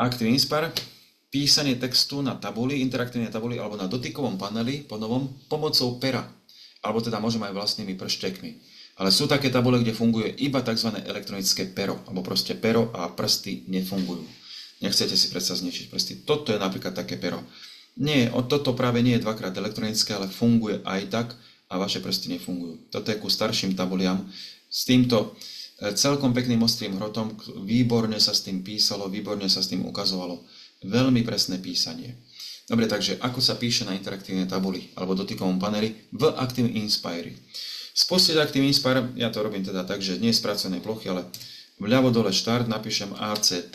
Active Inspire, písanie textu na tabuli, interaktívnej tabuli alebo na dotykovom paneli po novom pomocou pera. Alebo teda môžem aj vlastnými prštekmi. Ale sú také tabule, kde funguje iba tzv. elektronické pero, alebo proste pero a prsty nefungujú. Nechcete si predsa zničiť prsty. Toto je napríklad také pero. Nie, toto práve nie je dvakrát elektronické, ale funguje aj tak a vaše prsty nefungujú. Toto je ku starším tabuliam. S týmto celkom pekným ostrým hrotom, výborne sa s tým písalo, výborne sa s tým ukazovalo. Veľmi presné písanie. Dobre, takže ako sa píše na interaktívnej tabuli alebo dotykovom paneli v Active Inspire. Spustiť Active Inspire, ja to robím teda tak, že nie z pracovnej plochy, ale vľavo dole štart napíšem ACT,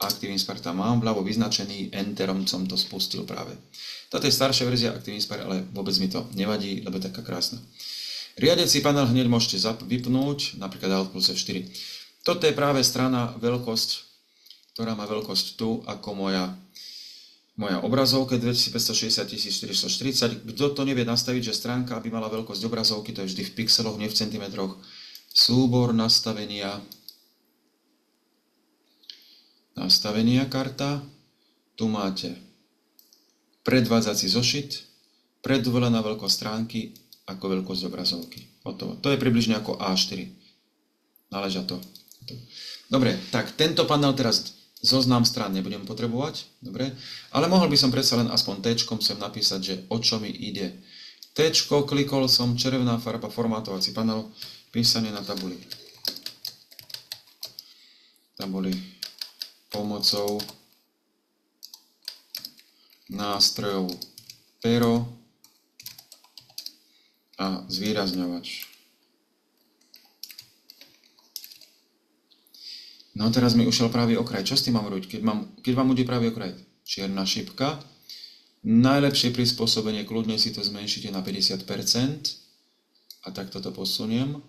Active Inspire tam mám, vľavo vyznačený, Enterom som to spustil práve. Toto je staršia verzia Active Inspire, ale vôbec mi to nevadí, lebo je taká krásna. Riadiaci panel hneď môžete vypnúť, napríklad Alt plus F4. Toto je práve strana veľkosť, ktorá má veľkosť tu ako moja, moja obrazovka 2560 440. Kto to nevie nastaviť, že stránka by mala veľkosť obrazovky, to je vždy v pixeloch, nie v centimetroch. Súbor nastavenia, nastavenia karta. Tu máte predvádzací zošit, predvolená veľkosť stránky ako veľkosť obrazovky. Hotovo. To je približne ako A4. Naleža to. Dobre, tak tento panel teraz zoznam strán nebudem potrebovať, dobre, ale mohol by som predsa len aspoň T sem napísať, že o čo mi ide. T, klikol som, červená farba, formátovací panel, písanie na tabuli. Tabuli pomocou nástrojov pero a zvýrazňovač. No teraz mi ušiel pravý okraj. Čo s tým mám robiť, keď, mám, keď vám bude pravý okraj? Čierna šipka. Najlepšie prispôsobenie, kľudne si to zmenšite na 50%. A tak toto posuniem.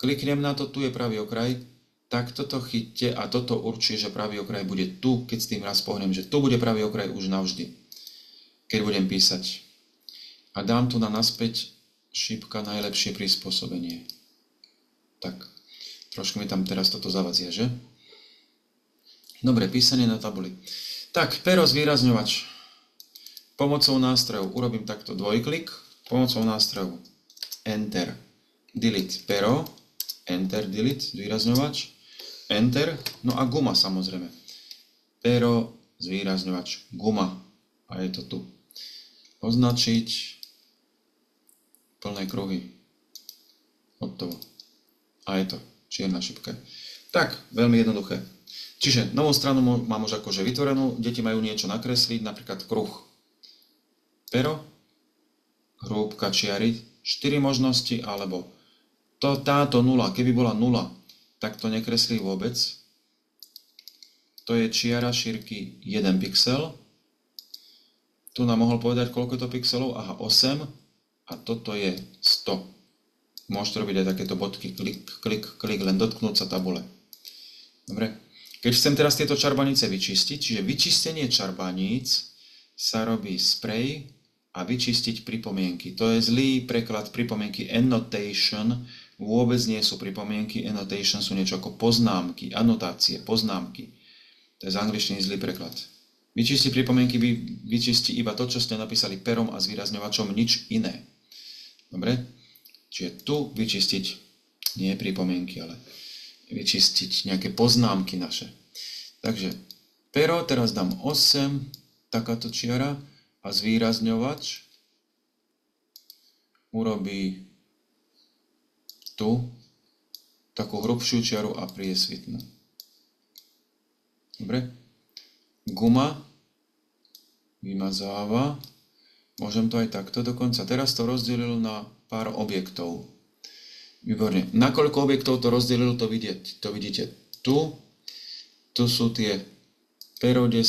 Kliknem na to, tu je pravý okraj tak toto chyťte a toto určí, že pravý okraj bude tu, keď s tým raz pohnem, že tu bude pravý okraj už navždy, keď budem písať. A dám tu na naspäť šípka najlepšie prispôsobenie. Tak, trošku mi tam teraz toto zavadzia, že? Dobre, písanie na tabuli. Tak, pero zvýrazňovač. Pomocou nástrojov urobím takto dvojklik, pomocou nástrojov Enter, Delete pero, Enter, Delete, zvýrazňovač, Enter, no a guma samozrejme. Pero, zvýrazňovač, guma. A je to tu. Označiť plné kruhy. Hotovo. A je to čierna šipka. Tak, veľmi jednoduché. Čiže novú stranu mám už akože vytvorenú, deti majú niečo nakresliť, napríklad kruh. Pero, hrúbka čiary, 4 možnosti, alebo to, táto nula, keby bola nula, tak to nekreslí vôbec. To je čiara šírky 1 pixel. Tu nám mohol povedať, koľko je to pixelov. Aha, 8. A toto je 100. Môžete robiť aj takéto bodky, klik, klik, klik, len dotknúť sa tabule. Dobre. Keď chcem teraz tieto čarbanice vyčistiť, čiže vyčistenie čarbaníc sa robí spray a vyčistiť pripomienky. To je zlý preklad pripomienky annotation, vôbec nie sú pripomienky, annotation sú niečo ako poznámky, anotácie, poznámky. To je z angličtiny zlý preklad. Vyčistiť pripomienky vyčistí iba to, čo ste napísali perom a zvýrazňovačom, nič iné. Dobre? Čiže tu vyčistiť nie pripomienky, ale vyčistiť nejaké poznámky naše. Takže pero, teraz dám 8, takáto čiara a zvýrazňovač urobí tu takú hrubšiu čiaru a priesvitnú. Dobre? Guma vymazáva. Môžem to aj takto dokonca. Teraz to rozdelil na pár objektov. Výborne. Nakoľko objektov to rozdelil, to, vidieť, to vidíte tu. Tu sú tie pero 10,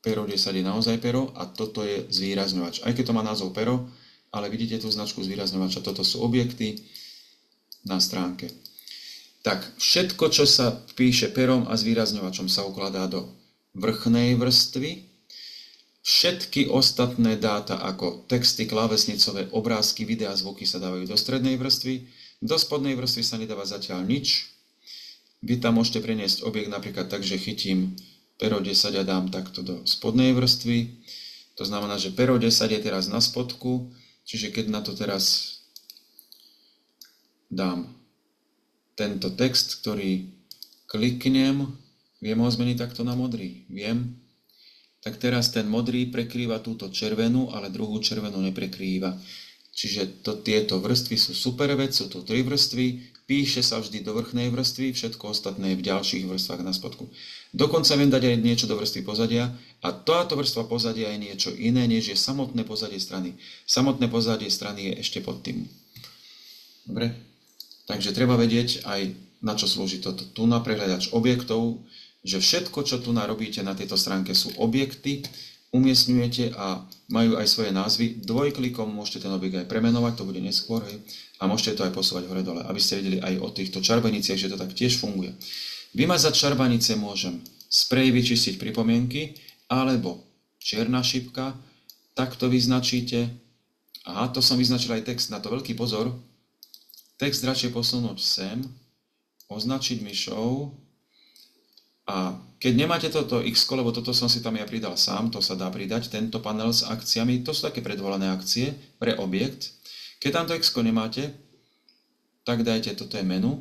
pero 10 je naozaj pero a toto je zvýrazňovač. Aj keď to má názov pero, ale vidíte tú značku zvýrazňovača. Toto sú objekty na stránke. Tak všetko, čo sa píše perom a zvýrazňovačom sa ukladá do vrchnej vrstvy. Všetky ostatné dáta ako texty, klávesnicové, obrázky, videá, zvuky sa dávajú do strednej vrstvy. Do spodnej vrstvy sa nedáva zatiaľ nič. Vy tam môžete preniesť objekt napríklad tak, že chytím pero 10 a dám takto do spodnej vrstvy. To znamená, že pero 10 je teraz na spodku, čiže keď na to teraz dám tento text, ktorý kliknem, viem ho zmeniť takto na modrý, viem, tak teraz ten modrý prekrýva túto červenú, ale druhú červenú neprekrýva. Čiže to, tieto vrstvy sú super vec, sú to tri vrstvy, píše sa vždy do vrchnej vrstvy, všetko ostatné je v ďalších vrstvách na spodku. Dokonca viem dať aj niečo do vrstvy pozadia a táto vrstva pozadia je niečo iné, než je samotné pozadie strany. Samotné pozadie strany je ešte pod tým. Dobre? Takže treba vedieť aj, na čo slúži toto. Tu na prehľadač objektov, že všetko, čo tu narobíte na tejto stránke sú objekty, umiestňujete a majú aj svoje názvy. Dvojklikom môžete ten objekt aj premenovať, to bude neskôr, hej, a môžete to aj posúvať hore-dole, aby ste vedeli aj o týchto čarbaniciach, že to tak tiež funguje. Vymazať čarbanice môžem sprej vyčistiť pripomienky, alebo čierna šipka, takto vyznačíte. Aha, to som vyznačil aj text, na to veľký pozor. Text radšej posunúť sem, označiť myšou, a keď nemáte toto X, lebo toto som si tam ja pridal sám, to sa dá pridať, tento panel s akciami, to sú také predvolané akcie pre objekt. Keď tamto X nemáte, tak dajte, toto je menu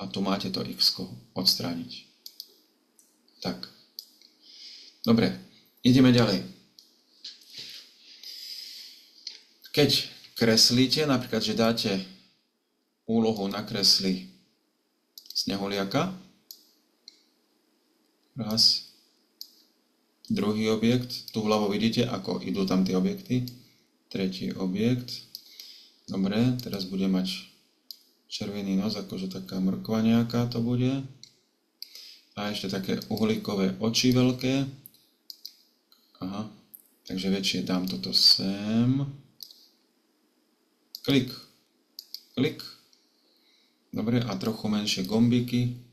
a tu máte to X odstrániť. Tak. Dobre, ideme ďalej. Keď kreslíte, napríklad, že dáte úlohu na kresli snehuliaka, Raz. Druhý objekt. Tu vľavo vidíte, ako idú tam tie objekty. Tretí objekt. Dobre, teraz bude mať červený nos, akože taká mrkva nejaká to bude. A ešte také uhlíkové oči veľké. Aha, takže väčšie dám toto sem. Klik. Klik. Dobre, a trochu menšie gombiky.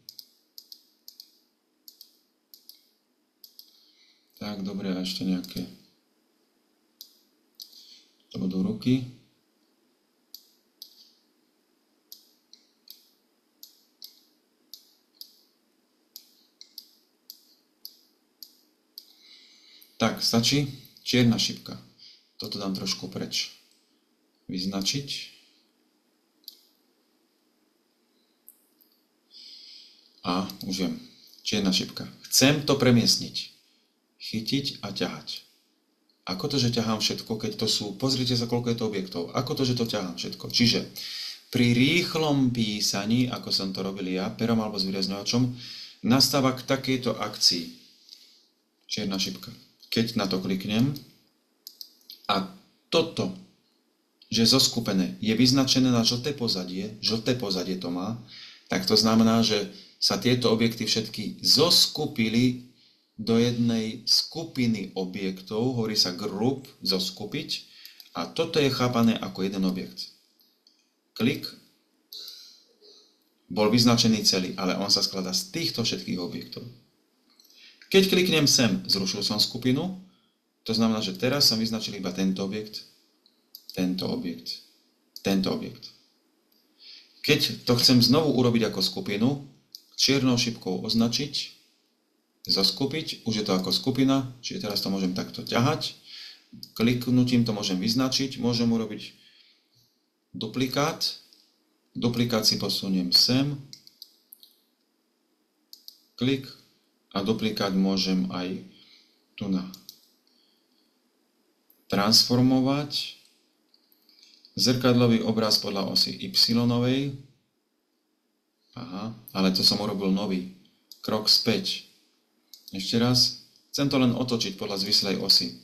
Tak, dobre, a ešte nejaké. To budú ruky. Tak, stačí? Čierna šipka. Toto dám trošku preč. Vyznačiť. A už viem. Čierna šipka. Chcem to premiesniť chytiť a ťahať. Ako to, že ťahám všetko, keď to sú, pozrite sa, koľko je to objektov, ako to, že to ťahám všetko. Čiže pri rýchlom písaní, ako som to robil ja, perom alebo zvýrazňovačom, nastáva k takejto akcii. Čierna šipka. Keď na to kliknem a toto, že zoskupené, je vyznačené na žlté pozadie, žlté pozadie to má, tak to znamená, že sa tieto objekty všetky zoskupili do jednej skupiny objektov, hovorí sa group, zoskupiť, a toto je chápané ako jeden objekt. Klik, bol vyznačený celý, ale on sa skladá z týchto všetkých objektov. Keď kliknem sem, zrušil som skupinu, to znamená, že teraz som vyznačil iba tento objekt, tento objekt, tento objekt. Keď to chcem znovu urobiť ako skupinu, čiernou šipkou označiť, zoskupiť, už je to ako skupina, čiže teraz to môžem takto ťahať, kliknutím to môžem vyznačiť, môžem urobiť duplikát, duplikát si posuniem sem, klik a duplikát môžem aj tu na transformovať, zrkadlový obraz podľa osy Y, aha, ale to som urobil nový, krok späť, ešte raz, chcem to len otočiť podľa zvislej osy.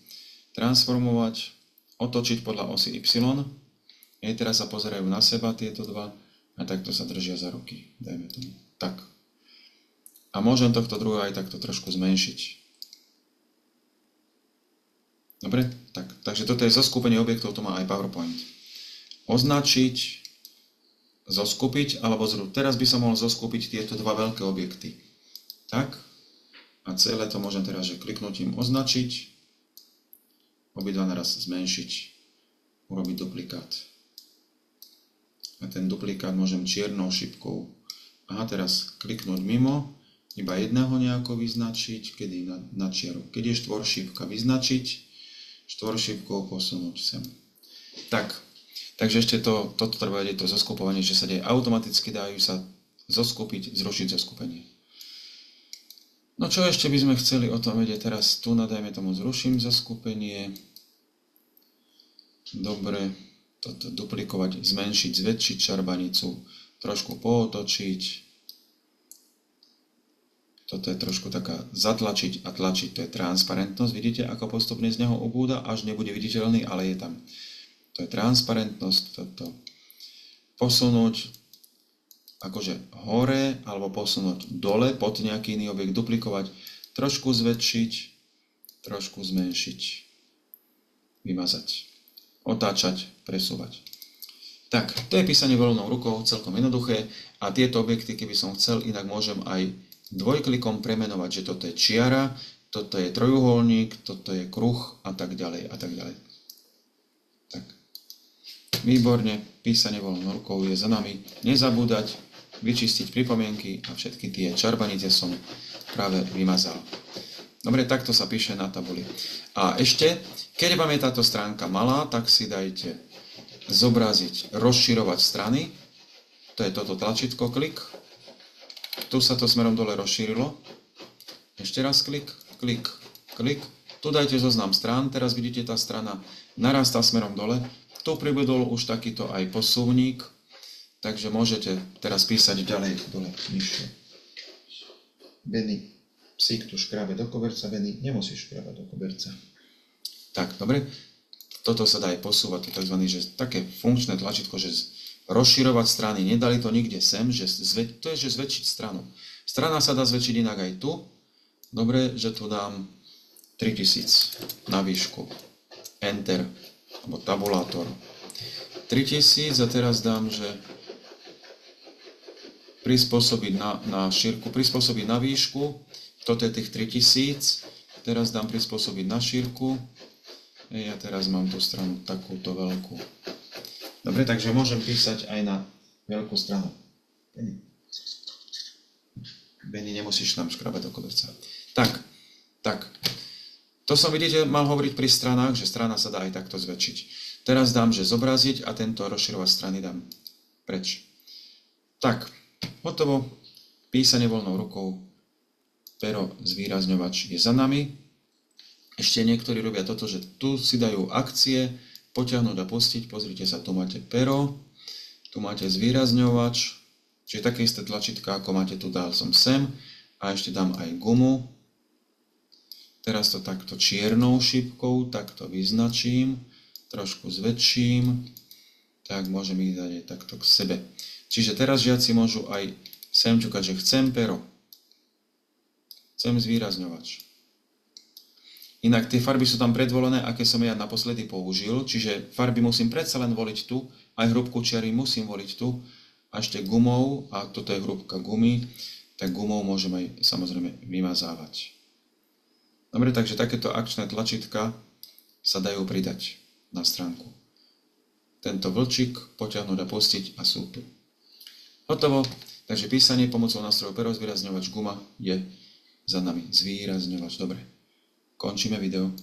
Transformovať, otočiť podľa osy Y. Jej teraz sa pozerajú na seba tieto dva a takto sa držia za ruky. Dajme tomu. Tak. A môžem tohto druhého aj takto trošku zmenšiť. Dobre? Tak, takže toto je zoskupenie objektov, to má aj PowerPoint. Označiť, zoskupiť, alebo zru. Teraz by som mohol zoskupiť tieto dva veľké objekty. Tak, a celé to môžem teraz že kliknutím označiť, obidva naraz zmenšiť, urobiť duplikát. A ten duplikát môžem čiernou šipkou. Aha, teraz kliknúť mimo iba jedného nejako vyznačiť, kedy na, na čiaru. Keď je štvoršípka vyznačiť, štvoršípkou posunúť sem. Tak, takže ešte to, toto treba vedieť, to zoskupovanie, že sa deje automaticky, dajú sa zoskupiť, zrušiť zoskupenie. No čo ešte by sme chceli o tom vedieť teraz? Tu nadajme tomu zruším zoskupenie. Dobre, toto duplikovať, zmenšiť, zväčšiť čarbanicu, trošku pootočiť. Toto je trošku taká zatlačiť a tlačiť, to je transparentnosť. Vidíte, ako postupne z neho ubúda, až nebude viditeľný, ale je tam. To je transparentnosť, toto posunúť, akože hore alebo posunúť dole pod nejaký iný objekt, duplikovať, trošku zväčšiť, trošku zmenšiť, vymazať, otáčať, presúvať. Tak, to je písanie voľnou rukou, celkom jednoduché a tieto objekty, keby som chcel, inak môžem aj dvojklikom premenovať, že toto je čiara, toto je trojuholník, toto je kruh a tak ďalej a tak ďalej. Tak. Výborne, písanie voľnou rukou je za nami. Nezabúdať, vyčistiť pripomienky a všetky tie čarbanice som práve vymazal. Dobre, takto sa píše na tabuli. A ešte, keď vám je táto stránka malá, tak si dajte zobraziť, rozširovať strany. To je toto tlačítko, klik. Tu sa to smerom dole rozšírilo. Ešte raz klik, klik, klik. Tu dajte zoznam strán, teraz vidíte tá strana narastá smerom dole. Tu pribudol už takýto aj posuvník, Takže môžete teraz písať ďalej dole nižšie. Benny, psík tu škrabe do koberca, Benny, nemusíš škrabať do koberca. Tak, dobre. Toto sa dá aj posúvať, to tzv. Že také funkčné tlačítko, že rozširovať strany. Nedali to nikde sem, že zve, to je, že zväčšiť stranu. Strana sa dá zväčšiť inak aj tu. Dobre, že tu dám 3000 na výšku. Enter, alebo tabulátor. 3000 a teraz dám, že prispôsobiť na, na šírku, prispôsobiť na výšku, toto je tých 3000, teraz dám prispôsobiť na šírku, ja teraz mám tú stranu takúto veľkú. Dobre, takže môžem písať aj na veľkú stranu. Benny nemusíš nám škrabať do koberca. Tak, tak. To som, vidíte, mal hovoriť pri stranách, že strana sa dá aj takto zväčšiť. Teraz dám, že zobraziť a tento rozširovať strany dám preč. Tak, Hotovo. Písanie voľnou rukou. Pero zvýrazňovač je za nami. Ešte niektorí robia toto, že tu si dajú akcie, potiahnuť a pustiť. Pozrite sa, tu máte pero, tu máte zvýrazňovač, čiže také isté tlačítka, ako máte tu, dal som sem a ešte dám aj gumu. Teraz to takto čiernou šipkou, takto vyznačím, trošku zväčším, tak môžem ich dať aj takto k sebe. Čiže teraz žiaci môžu aj sem čukať, že chcem pero. Chcem zvýrazňovač. Inak tie farby sú tam predvolené, aké som ja naposledy použil, čiže farby musím predsa len voliť tu, aj hrubku čiary musím voliť tu, a ešte gumou, a toto je hrubka gumy, tak gumou môžem aj samozrejme vymazávať. Dobre, takže takéto akčné tlačítka sa dajú pridať na stránku. Tento vlčík potiahnuť a pustiť a sú tu. Hotovo. Takže písanie pomocou nástrojov pero, zvýrazňovač, guma je za nami. Zvýrazňovač. Dobre. Končíme video.